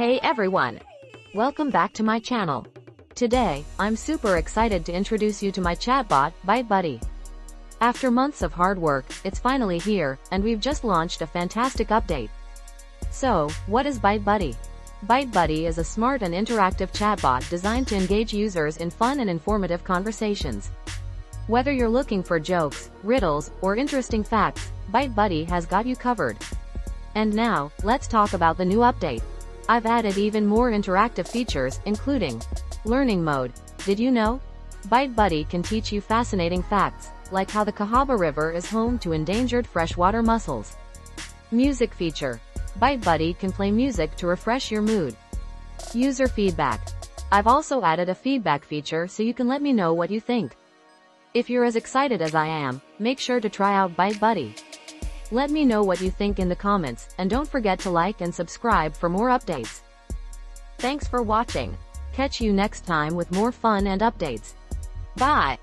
Hey everyone! Welcome back to my channel. Today, I'm super excited to introduce you to my chatbot, ByteBuddy. After months of hard work, it's finally here, and we've just launched a fantastic update. So, what is ByteBuddy? ByteBuddy is a smart and interactive chatbot designed to engage users in fun and informative conversations. Whether you're looking for jokes, riddles, or interesting facts, ByteBuddy has got you covered. And now, let's talk about the new update. I've added even more interactive features, including Learning Mode. Did you know? ByteBuddy can teach you fascinating facts, like how the Cahaba River is home to endangered freshwater mussels. Music feature. ByteBuddy can play music to refresh your mood. User feedback. I've also added a feedback feature so you can let me know what you think. If you're as excited as I am, make sure to try out ByteBuddy. Let me know what you think in the comments, and don't forget to like and subscribe for more updates. Thanks for watching. Catch you next time with more fun and updates. Bye!